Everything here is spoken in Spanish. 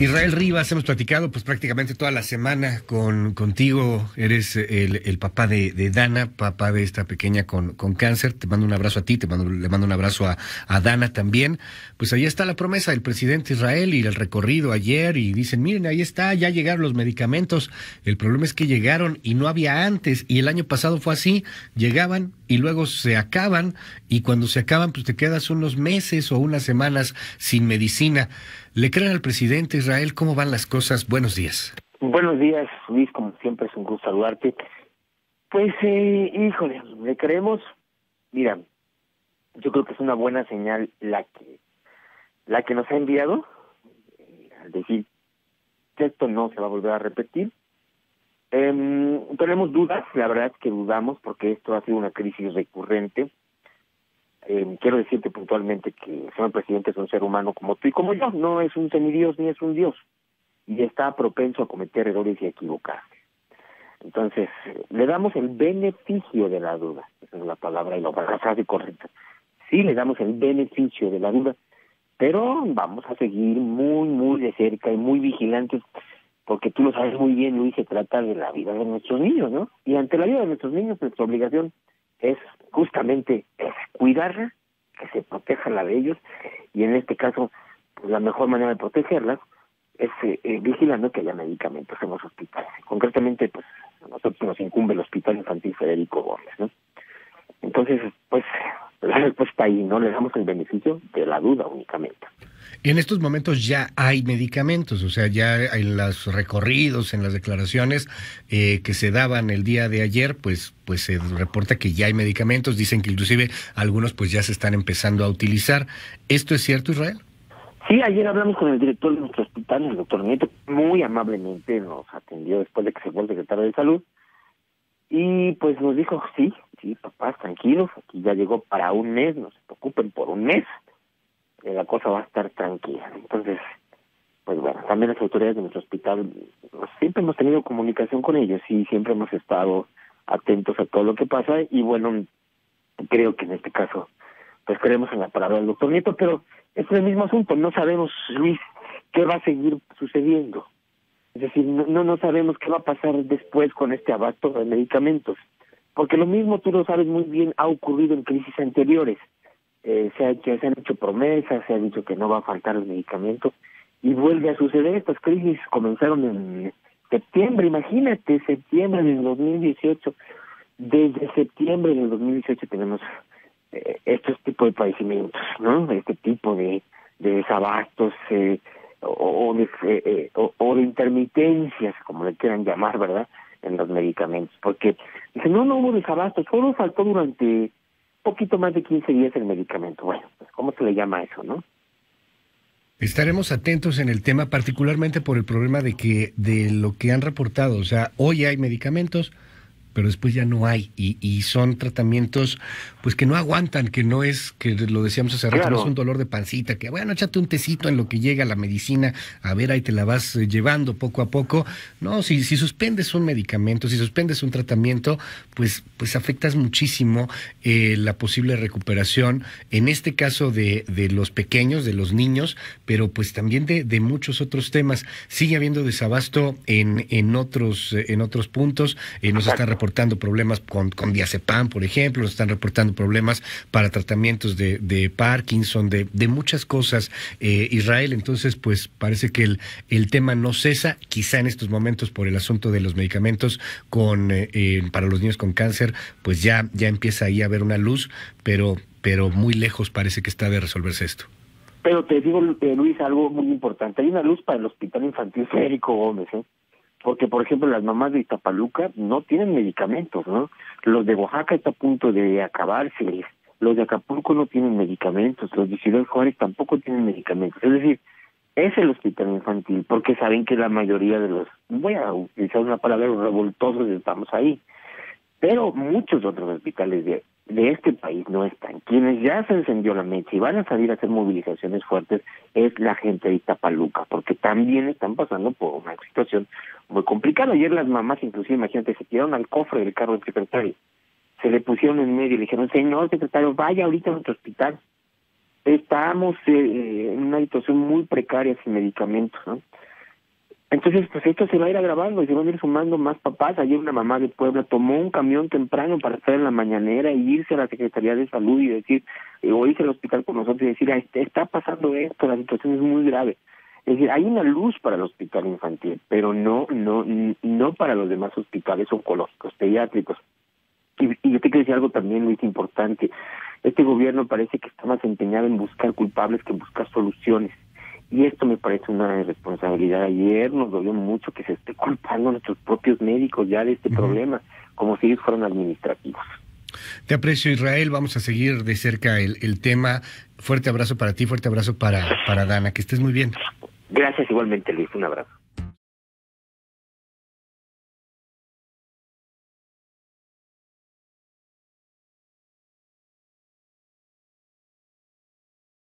Israel Rivas, hemos platicado pues prácticamente toda la semana con contigo. Eres el, papá de, Dana, papá de esta pequeña con, con, cáncer. Te mando un abrazo a ti, te mando, le mando un abrazo a, a, Dana también. Pues ahí está la promesa del presidente Israel y el recorrido ayer y dicen, miren, ahí está, ya llegaron los medicamentos. El problema es que llegaron y no había antes y el año pasado fue así, llegaban y luego se acaban y cuando se acaban pues te quedas unos meses o unas semanas sin medicina. ¿Le creen al presidente Israel? ¿Cómo van las cosas? Buenos días. Buenos días, Luis. Como siempre es un gusto saludarte. Pues, eh, híjole, ¿le creemos? Mira, yo creo que es una buena señal la que la que nos ha enviado eh, al decir que esto no se va a volver a repetir. Eh, tenemos dudas, la verdad es que dudamos porque esto ha sido una crisis recurrente eh, quiero decirte puntualmente que el señor presidente es un ser humano como tú y como yo, no es un semidios ni es un dios, y está propenso a cometer errores y a equivocarse. Entonces, le damos el beneficio de la duda, esa es la palabra y la frase correcta. Sí, le damos el beneficio de la duda, pero vamos a seguir muy, muy de cerca y muy vigilantes, porque tú lo sabes muy bien, Luis, se trata de la vida de nuestros niños, ¿no? Y ante la vida de nuestros niños, nuestra obligación es justamente cuidarla, que se proteja la de ellos, y en este caso, pues la mejor manera de protegerlas es eh, eh, vigilando que haya medicamentos en los hospitales. Concretamente, pues a nosotros nos incumbe el Hospital Infantil Federico Gómez, ¿no? Entonces, pues la respuesta pues, ahí, ¿no? Le damos el beneficio de la duda únicamente. En estos momentos ya hay medicamentos, o sea, ya en los recorridos, en las declaraciones eh, que se daban el día de ayer, pues, pues se reporta que ya hay medicamentos, dicen que inclusive algunos pues ya se están empezando a utilizar. ¿Esto es cierto, Israel? Sí, ayer hablamos con el director de nuestro hospital, el doctor Nieto, muy amablemente nos atendió después de que se fue el secretario de salud, y pues nos dijo, sí, sí, papás, tranquilos, aquí ya llegó para un mes, no se preocupen por un mes, eh, la cosa va a estar tranquila. Entonces, pues bueno, también las autoridades de nuestro hospital, pues, siempre hemos tenido comunicación con ellos y siempre hemos estado atentos a todo lo que pasa y bueno, creo que en este caso, pues creemos en la palabra del doctor Nieto, pero es el mismo asunto, no sabemos, Luis, qué va a seguir sucediendo. Es decir, no, no sabemos qué va a pasar después con este abasto de medicamentos, porque lo mismo tú lo sabes muy bien ha ocurrido en crisis anteriores eh, se, ha hecho, se han hecho promesas, se ha dicho que no va a faltar el medicamento y vuelve a suceder. Estas crisis comenzaron en septiembre, imagínate, septiembre del 2018. Desde septiembre del 2018 tenemos eh, estos tipos de padecimientos, ¿no? Este tipo de, de desabastos eh, o, de, eh, o, o, de intermitencias, como le quieran llamar, ¿verdad? En los medicamentos. Porque dicen, no, no hubo desabastos, solo faltó durante poquito más de 15 días el medicamento. Bueno, pues ¿cómo se le llama eso, no? Estaremos atentos en el tema, particularmente por el problema de que de lo que han reportado, o sea, hoy hay medicamentos, pero después ya no hay y, y, son tratamientos pues que no aguantan, que no es, que lo decíamos hace rato, no es un dolor de pancita, que bueno, échate un tecito en lo que llega la medicina, a ver, ahí te la vas eh, llevando poco a poco. No, si, si suspendes un medicamento, si suspendes un tratamiento, pues, pues afectas muchísimo eh, la posible recuperación, en este caso de, de los pequeños, de los niños, pero pues también de, de muchos otros temas. Sigue habiendo desabasto en, en, otros, eh, en otros puntos, nos están reportando problemas con, con diazepam, por ejemplo, nos están reportando problemas para tratamientos de, de Parkinson, de, de muchas cosas. Eh, Israel, entonces, pues parece que el, el tema no cesa, quizá en estos momentos por el asunto de los medicamentos con eh, eh, para los niños con cáncer, pues ya, ya empieza ahí a haber una luz, pero, pero muy lejos parece que está de resolverse esto. Pero te digo, Luis, algo muy importante. Hay una luz para el Hospital Infantil Federico Gómez, ¿eh? Porque por ejemplo las mamás de Itapaluca no tienen medicamentos, ¿no? Los de Oaxaca está a punto de acabarse, los de Acapulco no tienen medicamentos, los de Ciudad Juárez tampoco tienen medicamentos, es decir, es el hospital infantil, porque saben que la mayoría de los, voy a utilizar una palabra, revoltosos estamos ahí, pero muchos otros hospitales de de este país no están. Quienes ya se encendió la mecha y van a salir a hacer movilizaciones fuertes es la gente de Itapaluca, porque también están pasando por una situación muy complicada. Ayer las mamás, inclusive, imagínate, se tiraron al cofre del carro del secretario, se le pusieron en medio y le dijeron, señor secretario, vaya ahorita a nuestro hospital. Estamos eh, en una situación muy precaria sin medicamentos, ¿no? Entonces, pues esto se va a ir agravando y se van a ir sumando más papás. Ayer una mamá de Puebla tomó un camión temprano para estar en la mañanera e irse a la Secretaría de Salud y decir, eh, o irse al hospital con nosotros y decir, está pasando esto, la situación es muy grave. Es decir, hay una luz para el hospital infantil, pero no, no, no para los demás hospitales oncológicos, pediátricos. Y, y yo te quiero decir algo también muy importante. Este gobierno parece que está más empeñado en buscar culpables que en buscar soluciones. Y esto me parece una irresponsabilidad. Ayer nos dolió mucho que se esté culpando a nuestros propios médicos ya de este problema, como si ellos fueran administrativos. Te aprecio, Israel. Vamos a seguir de cerca el, el tema. Fuerte abrazo para ti, fuerte abrazo para, para Dana. Que estés muy bien. Gracias igualmente, Luis. Un abrazo.